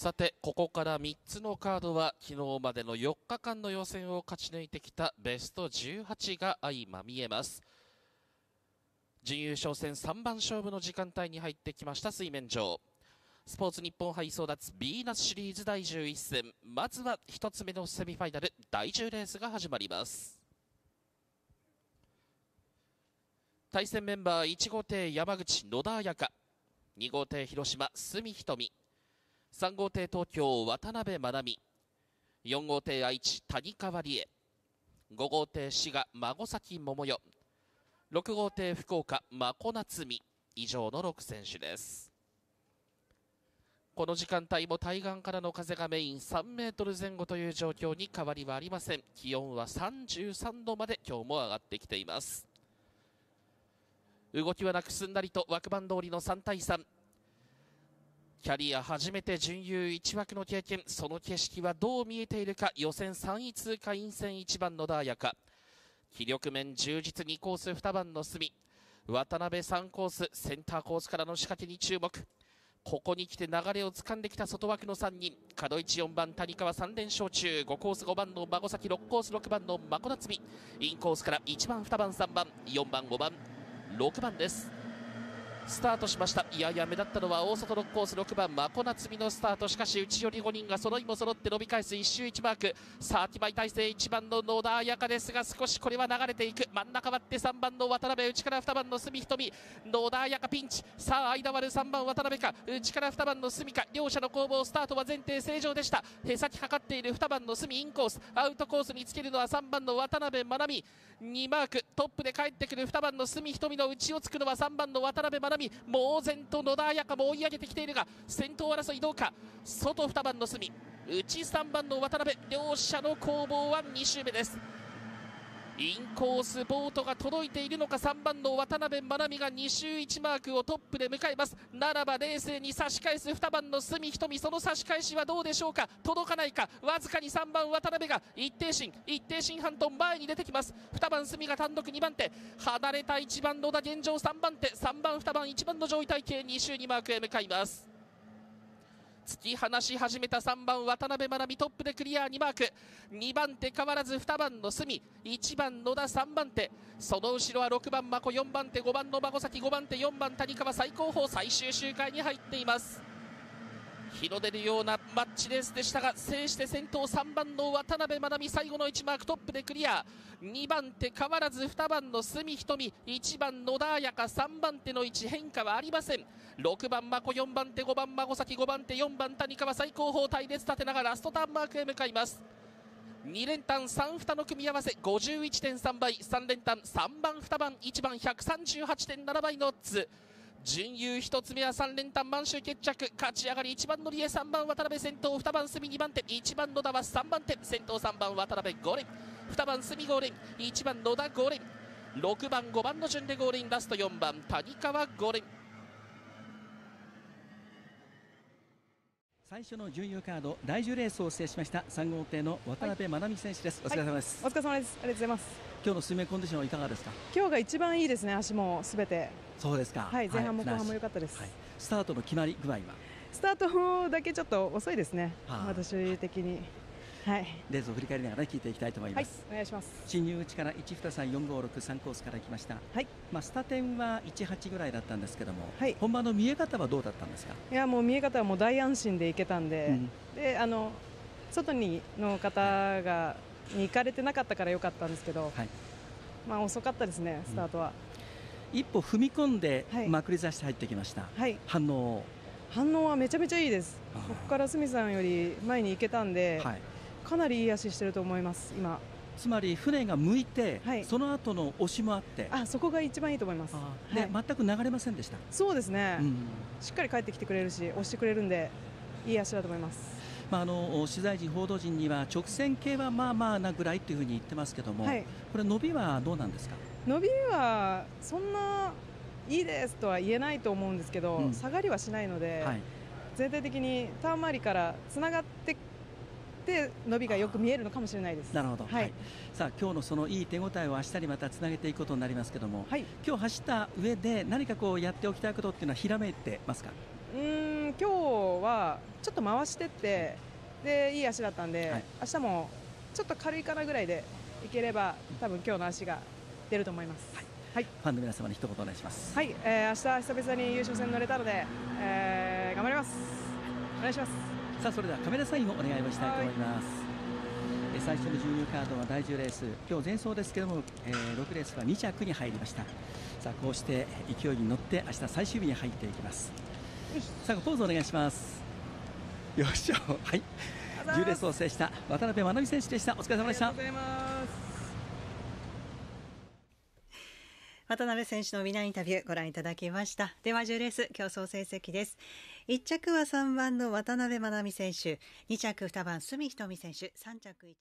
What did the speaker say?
さて、ここから3つのカードは昨日までの4日間の予選を勝ち抜いてきたベスト18が相まみえます。準優勝戦3番勝負の時間帯に入ってきました水面上。スポーツ日本杯争奪ビーナスシリーズ第11戦。まずは1つ目のセミファイナル第10レースが始まります。対戦メンバー1号艇山口野田彩香。2号艇広島住瞳。3号艇東京渡辺真美。4号艇愛知谷川理恵。5号艇滋賀孫崎桃代。6号艇福岡真子夏美。以上の6選手です。この時間帯も対岸からの風がメイン3メートル前後という状況に変わりはありません。気温は33度まで今日も上がってきています。動きはなくすんなりと枠番通りの3対3。キャリア初めて準優1枠の経験、その景色はどう見えているか、予選3位通過陰線1番のダーヤか、気力面充実2コース2番の隅、渡辺3コース、センターコースからの仕掛けに注目。ここに来て流れを掴んできた外枠の3人、角1 4番谷川3連勝中、5コース5番の孫崎、6コース6番の真子夏美、インコースから1番、2番、3番、4番、5番、6番です。スタートしました。いやいや目立ったのは大外6コース6番真子夏美のスタート。しかし内寄り5人が揃いも揃って伸び返す。1周1マーク。さあティマイ体制1番の野田彩香ですが少しこれは流れていく。真ん中割って3番の渡辺。内から2番の住瞳。野田彩香ピンチ。さあ間割る。3番渡辺か。内から2番の住か。両者の攻防スタートは前提正常でした。へさきかかっている2番の住インコース。アウトコースにつけるのは3番の渡辺真奈美。2マークトップで帰ってくる2番の角ひとみの内をつくのは3番の渡辺真奈美猛然と野田彩香も追い上げてきているが先頭争いどうか？外2番の角内3番の渡辺両者の攻防は2周目です。インコースボートが届いているのか3番の渡辺真奈美が2周1マークをトップで迎えます。ならば冷静に差し返す。2番の隅瞳その差し返しはどうでしょうか？届かないか？わずかに3番渡辺が一定心一定心半トン前に出てきます。2番隅が単独2番手。離れた1番野田現状3番手。3番2番1番の上位体系2周2マークへ向かいます。突き放し始めた3番渡辺真奈美トップでクリア2マーク。2番手変わらず2番の隅1番野田3番手。その後ろは6番真子。4番手5番の孫崎。5番手4番谷川。最高峰最終周回に入っています。日の出るようなマッチレースでしたが制して先頭3番の渡辺真奈美。最後の1マークトップでクリア。2番手変わらず2番の住瞳1番野田彩香3番手の位置変化はありません。6番真子4番手5番孫崎5番手4番谷川最高峰隊列立てながらラストターンマークへ向かいます。2連単3蓋の組み合わせ51.3倍3連単3番2番1番138.7倍のオッズ。準優1つ目は3連単満州決着。勝ち上がり1番のりえ3番渡辺先頭2番隅2番手1番野田は3番手。先頭3番渡辺5連。2番隅5連1番野田5連6番5番の順で5連ラスト4番谷川5連最初の準優カード第10レースを制しました3号艇の渡辺真奈美選手です、お疲れ様です、お疲れ様です。ありがとうございます。今日の水面コンディションはいかがですか？今日が一番いいですね。足もすべて。そうですかはい、前半も後半も良かっったです。はい、スタートの決まり具合は？スタートだけちょっと遅いですね。はあ私的に。はい。レースを振り返りながら聞いていきたいと思いはいます、、お願いします。進入口から1、2、3、4、5、6、3コースから来ました、はい。まあ、スタテンは1、8ぐらいだったんですけども、はい本番の見え方はどうだったんですか、いや、もう見え方はもう大安心で行けたんで、うんで、あの。外にの方が。に行かれてなかったから良かったんですけど、はい、まあ遅かったですね、スタートは。一歩踏み込んではいまくり出して入ってきました、はい。反応を、反応はめちゃめちゃいいです。ここから鷲見さんより前に行けたんで、はい、かなりいい足してると思います。今。つまり船が向いて、はいその後の押しもあって、あ、そこが一番いいと思います。はい全く流れませんでした。そうですね。うんしっかり帰ってきてくれるし、押してくれるんで、いい足だと思います。まあ、あの取材陣、報道陣には直線系はまあまあなぐらいというふうに言ってますけども、はいこれ、伸びはどうなんですか、伸びはそんないいですとは言えないと思うんですけど、うん下がりはしないので、はい、全体的にターン周りからつながってって伸びがよく見えるのかもしれないです。なるほど、はいさあ今日のそのいい手応えを明日にまたつなげていくことになりますけども、はい、今日走った上で何かこうやっておきたいことっていうのはひらめいてますか、うーん今日はちょっと回してってでいい足だったんで、はい明日もちょっと軽いかなぐらいでいければ多分今日の足が出ると思います。はい、ファンの皆様に一言お願いします。はい、えー、明日久々に優勝戦乗れたので、えー、頑張ります。お願いします。さあそれではカメラサインをお願いをしたいと思います。えー最初の準優カードは第10レース。今日前走ですけども、えー6レースは2着に入りました。さあこうして勢いに乗って明日最終日に入っていきます。さあポーズお願いします。よっしゃはい。10レースを制した渡辺真奈美選手でした。お疲れ様でしたありがとうございます。渡辺選手のみなインタビューご覧いただきました。では10レース競争成績です。1着は3番の渡辺真奈美選手。2着2番角ひとみ選手。3着1